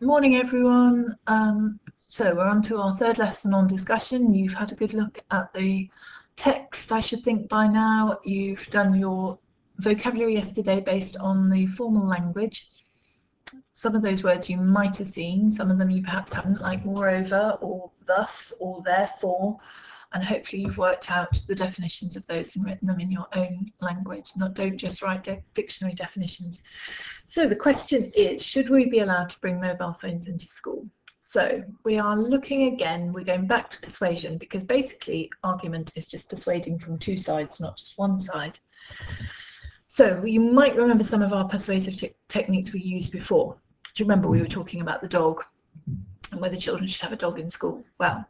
Morning, everyone. Um, so we're on to our third lesson on discussion. You've had a good look at the text, I should think, by now. You've done your vocabulary yesterday based on the formal language. Some of those words you might have seen, some of them you perhaps haven't, like moreover, or thus, or therefore and hopefully you've worked out the definitions of those and written them in your own language. Not don't just write dictionary definitions. So the question is, should we be allowed to bring mobile phones into school? So we are looking again, we're going back to persuasion because basically argument is just persuading from two sides, not just one side. So you might remember some of our persuasive techniques we used before. Do you remember we were talking about the dog and whether children should have a dog in school? Well,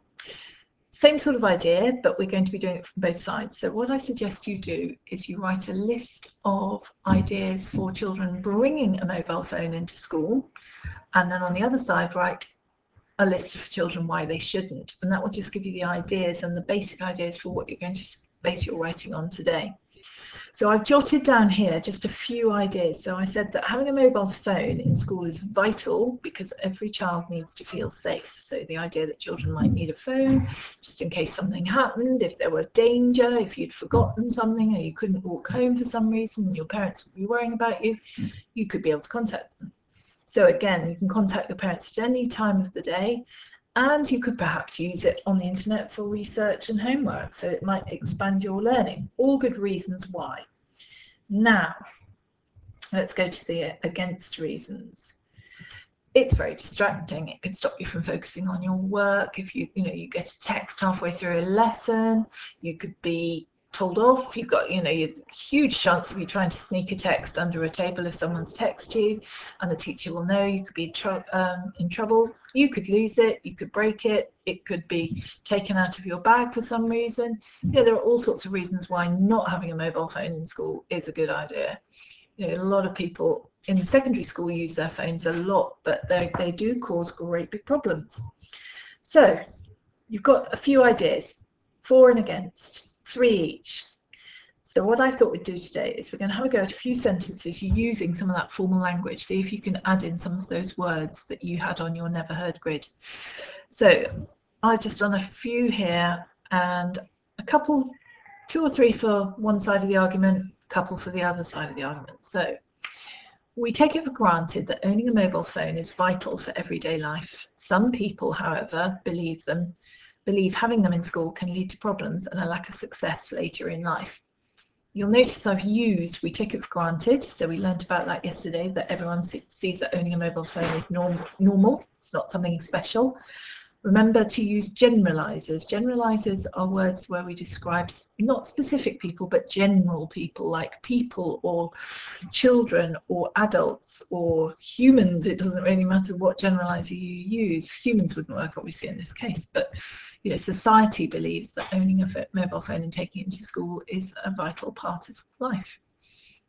same sort of idea, but we're going to be doing it from both sides. So what I suggest you do is you write a list of ideas for children bringing a mobile phone into school, and then on the other side write a list for children why they shouldn't. And that will just give you the ideas and the basic ideas for what you're going to base your writing on today. So I've jotted down here just a few ideas. So I said that having a mobile phone in school is vital because every child needs to feel safe. So the idea that children might need a phone just in case something happened, if there were danger, if you'd forgotten something or you couldn't walk home for some reason and your parents would be worrying about you, you could be able to contact them. So again, you can contact your parents at any time of the day and you could perhaps use it on the internet for research and homework so it might expand your learning. All good reasons why. Now let's go to the against reasons. It's very distracting. It can stop you from focusing on your work. If you you know you get a text halfway through a lesson you could be told off. You've got, you know, a huge chance of you trying to sneak a text under a table if someone's text you, and the teacher will know. You could be tr um, in trouble. You could lose it. You could break it. It could be taken out of your bag for some reason. Yeah, there are all sorts of reasons why not having a mobile phone in school is a good idea. You know, a lot of people in secondary school use their phones a lot, but they they do cause great big problems. So you've got a few ideas, for and against three each. So what I thought we'd do today is we're going to have a go at a few sentences using some of that formal language. See if you can add in some of those words that you had on your never heard grid. So I've just done a few here and a couple, two or three for one side of the argument, a couple for the other side of the argument. So we take it for granted that owning a mobile phone is vital for everyday life. Some people, however, believe them believe having them in school can lead to problems and a lack of success later in life. You'll notice I've used we take it for granted, so we learned about that yesterday, that everyone sees that owning a mobile phone is norm normal, it's not something special. Remember to use generalizers. Generalizers are words where we describe not specific people, but general people, like people or children or adults or humans. It doesn't really matter what generalizer you use. Humans wouldn't work, obviously, in this case, but you know, society believes that owning a mobile phone and taking it into school is a vital part of life.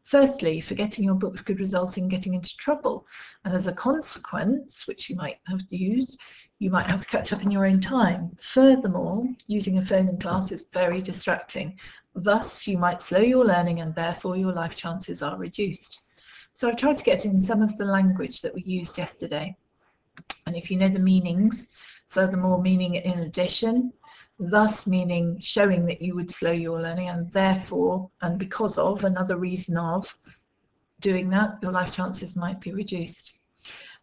Firstly, forgetting your books could result in getting into trouble, and as a consequence, which you might have used, you might have to catch up in your own time. Furthermore, using a phone in class is very distracting. Thus, you might slow your learning and therefore your life chances are reduced. So I've tried to get in some of the language that we used yesterday. And if you know the meanings, furthermore meaning in addition, thus meaning showing that you would slow your learning and therefore, and because of, another reason of doing that, your life chances might be reduced.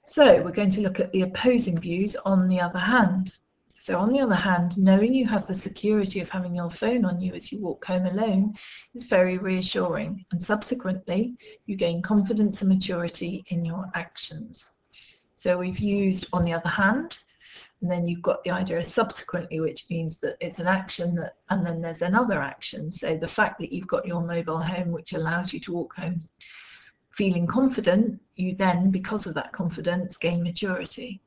So we're going to look at the opposing views on the other hand. So on the other hand, knowing you have the security of having your phone on you as you walk home alone is very reassuring and subsequently you gain confidence and maturity in your actions. So we've used on the other hand and then you've got the idea of subsequently which means that it's an action that and then there's another action. So the fact that you've got your mobile home which allows you to walk home feeling confident, you then, because of that confidence, gain maturity.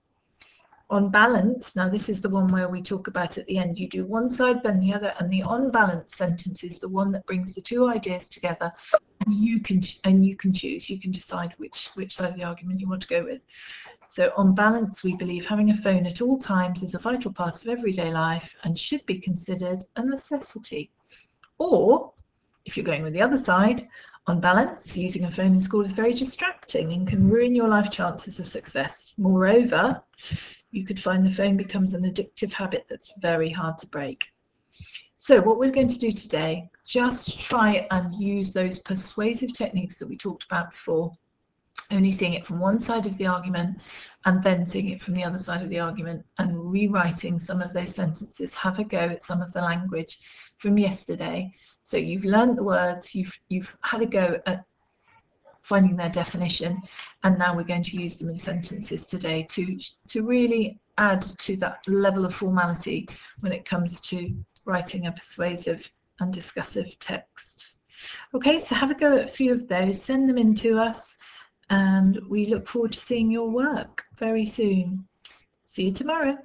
On balance, now this is the one where we talk about at the end, you do one side, then the other, and the on balance sentence is the one that brings the two ideas together and you can and you can choose, you can decide which, which side of the argument you want to go with. So on balance, we believe having a phone at all times is a vital part of everyday life and should be considered a necessity. Or, if you're going with the other side, On balance, using a phone in school is very distracting and can ruin your life chances of success. Moreover, you could find the phone becomes an addictive habit that's very hard to break. So what we're going to do today, just try and use those persuasive techniques that we talked about before, only seeing it from one side of the argument and then seeing it from the other side of the argument and rewriting some of those sentences. Have a go at some of the language from yesterday. So you've learned the words, you've, you've had a go at finding their definition and now we're going to use them in sentences today to to really add to that level of formality when it comes to writing a persuasive and discussive text. Okay, so have a go at a few of those, send them in to us, and we look forward to seeing your work very soon. See you tomorrow.